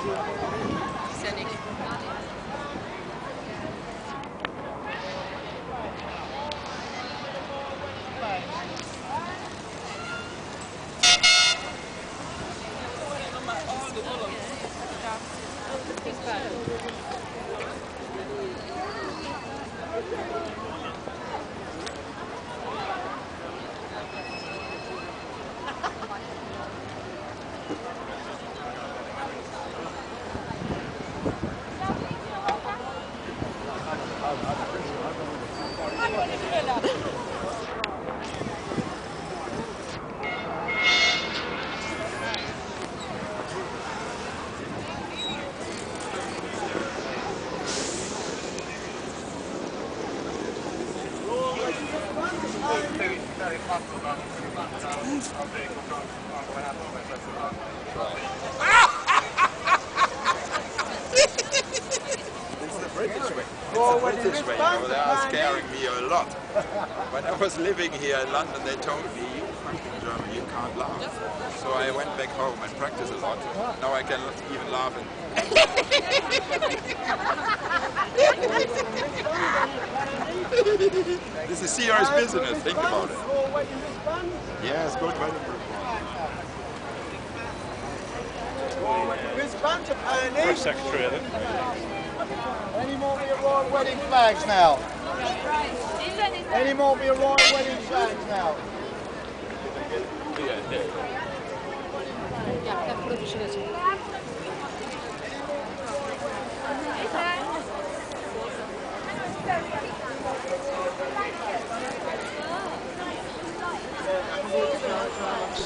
Ist ja nichts. All the, all of. It's the British oh, way. You know, they are scaring me a lot. When I was living here in London, they told me, you fucking German, you can't laugh. So I went back home and practiced a lot. Now I can even laugh. This is CR's business. Think about it. Oh, yes, good Wristbands apparently. Press secretary, I think. Any more of your royal wedding flags now? Any more of your royal wedding flags now? Ja, tak proszę.